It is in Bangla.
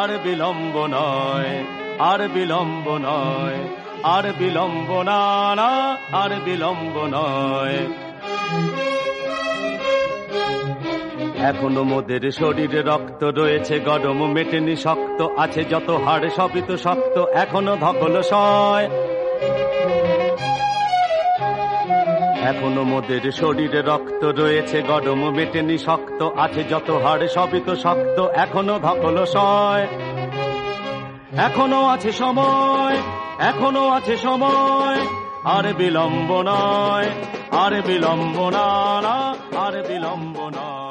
আর বিলম্ব নয়, আর বিলম্ব নয়, আর বিলম্ব না না আর বিলম্ব নয়। এখনও মোদের শরীরে রক্ত রয়েছে, গরম মেটেনি, শক্ত আছে, যত হাড় সবই তো শক্ত, এখনও ধকল সয়। এখনও মোদের শরীরে রক্ত রয়েছে, গরম মেটেনি, শক্ত আছে যত হাড়, সবই তো শক্ত, এখনও ধকল সয়। এখনও আছে সময়, এখনও আছে সময়, আর বিলম্ব নয়, আর বিলম্ব না আর বিলম্ব নয়।